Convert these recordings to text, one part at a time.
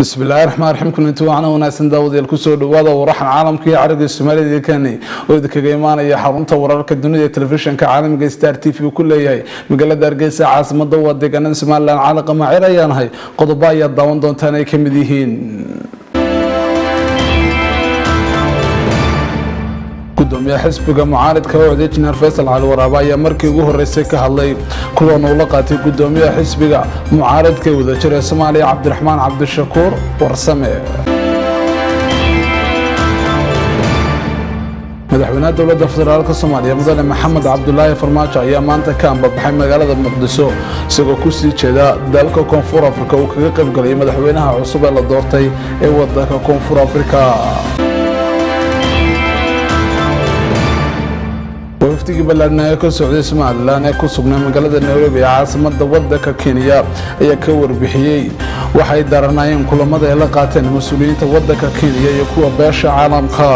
bismillahi raxmaan raxiim kulanti waacna wanaagsan daawadayaal ku soo dhawaada waraxan caalamka iyo caraga soomaalida kani oo idinkaga imaanaya xarunta wararka dunida ee telefishinka caalamiga star t v uu ku leeyahay. Magaalada hargeysa caasimada waa deegaanada somalilan cali qamaacir ayaanahay qodobo ayaad daawan doontaan ay gudoomiyaha xisbiga mucaaridka ocday jineer faysal cali waraaba ayaa markii ugu horeysay ka hadlay kulan uu la qaatay gudoomiyaha xisbiga mucaaridka ee wadajir ee soomaaliya cabdiraxmaan cabdishakuur warsame. Madaxweynaha dowladda federaalk soomaaliya mudane maxamed cabdulaahi farmaajo ayaa maanta ka ambabaxay magaalada muqdiso isagoo ku sii jeeda dalka koonfur afrika. Uu kaga qaybgalayay madaxweynaha cusub ee la doortay ee wadanka koonfur afrika wafdigii ballaadhna ee ka socday somalilan ee ku sugnay magaalada nairobi ee caasimada wadanka kenya ayaa ka warbixiyey. Waxay daranayeen kulamada ay la qaateen mas'uuliyiinta wadanka kenya iyo kuwa beesha caalamka.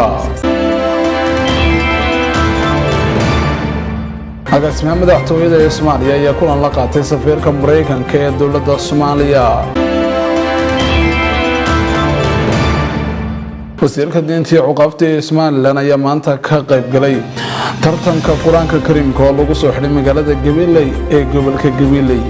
Agaasimaha madaxtooyada ee soomaaliya ayaa kulan la qaatay safiirka maraykanka ee dowladda soomaaliya wasiirka diinta iyo cuqaabta ee somalilan ayaa maanta ka qayb galay tartanka qur'aanka kariimka oo lagu soo xidhay magaalada gabiley ee gobolka gabiley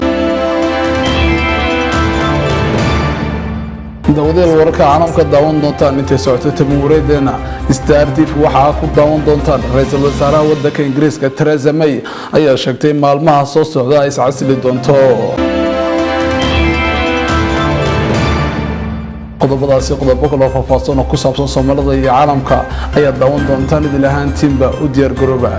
dawadeel wararka caalamka daawan doontaan intay socotay tabanwareedeena star tv waxaa ku daawan doontaan. Ra'iisul wasaaraha wadanka ingiriiska teresa may ayaa sheegtay maalmaha soo socda ay iscasili doonto qodobadaasi qodobo kaloo faahfaahsan oo ku saabsan soomaalida iyo caalamka ayaa daawan doontaan idil ahaantiinba u diyaar garooba